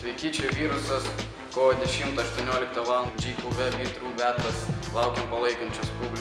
Sveiki, čia virusas. Kovo 10-18 val. GQV Vytrų Betras. Laukiam palaikančios publikos.